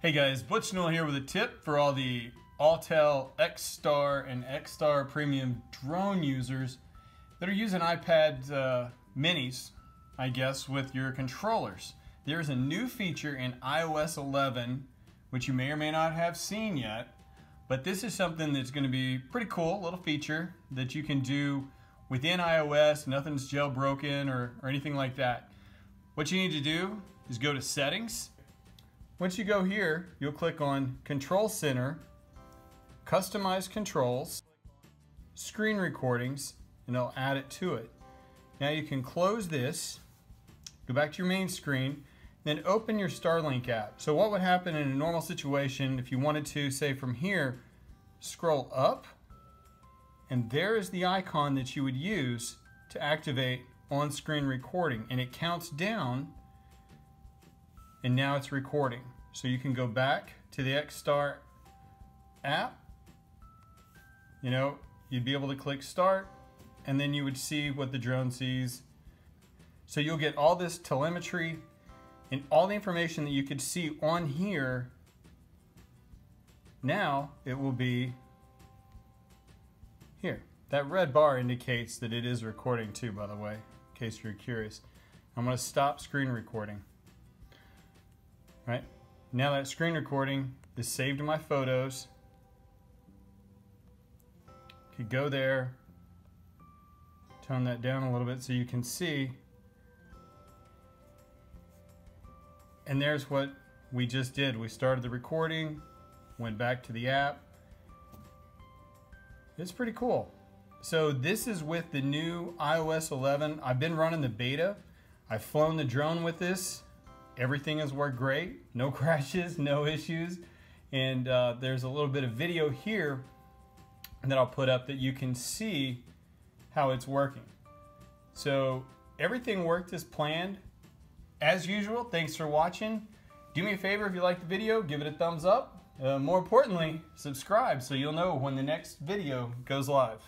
Hey guys, Butch Newell here with a tip for all the Autel X-Star and X-Star Premium drone users that are using iPad uh, minis, I guess, with your controllers. There's a new feature in iOS 11, which you may or may not have seen yet, but this is something that's going to be pretty cool, a little feature that you can do within iOS, nothing's jailbroken or, or anything like that. What you need to do is go to Settings, once you go here, you'll click on Control Center, Customize Controls, Screen Recordings, and it'll add it to it. Now you can close this, go back to your main screen, then open your Starlink app. So what would happen in a normal situation if you wanted to, say from here, scroll up, and there is the icon that you would use to activate on-screen recording, and it counts down and now it's recording. So you can go back to the X-Star app, you know, you'd be able to click start and then you would see what the drone sees. So you'll get all this telemetry and all the information that you could see on here. Now it will be here. That red bar indicates that it is recording too, by the way, in case you're curious. I'm going to stop screen recording right? Now that screen recording is saved in my photos. Could go there, tone that down a little bit so you can see. And there's what we just did. We started the recording, went back to the app. It's pretty cool. So this is with the new iOS 11. I've been running the beta. I've flown the drone with this everything has worked great, no crashes, no issues. And uh, there's a little bit of video here that I'll put up that you can see how it's working. So everything worked as planned. As usual, thanks for watching. Do me a favor if you like the video, give it a thumbs up. Uh, more importantly, subscribe so you'll know when the next video goes live.